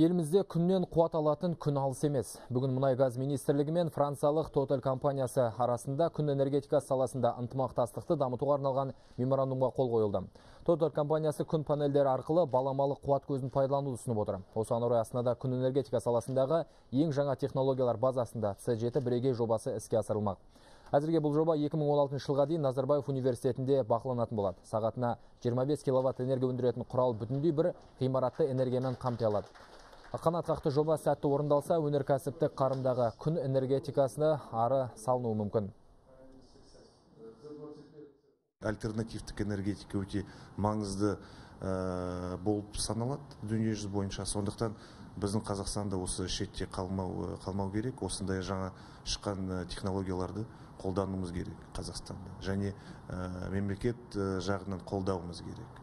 Елімізде күннен қуат алатын күн алыс емес. Бүгін мұнай газ министрлігі мен франциялық Total компаниясы арасында күн энергетика саласында ынтымақтастықты дамытуға арналған меморандумға қол қойылды. Total компаниясы күн панельдері арқылы баламалы қуат көзін пайдалануды ұсынып отыр. Осыған орай астанада күн энергетика саласындағы ең жаңа технологиялар базасында C7 бірегей жобасы іске асырылмақ. Әзірге бұл жоба 2016 жылға дейін Назарбаев университетінде бақыланатын болады. Сағатына 25 киловатт энергия өндіретін құрал бүтіндей бір ғимаратты энергиямен қамти алады. Қанатқақты жоба сәтті орындалса, өнеркәсіптік қарымдағы күн энергетикасына ары салынуы мүмкін. альтернативтік энергетика өте маңызды ә, болып саналады дүниежүзі бойынша. Сондықтан біздің қазақстанда осы шетте қалмау, қалмау керек. Осындай жаңа шыққан технологияларды қолдануымыз керек қазақстанда. Және мемлекет жағынан қолдауымыз керек.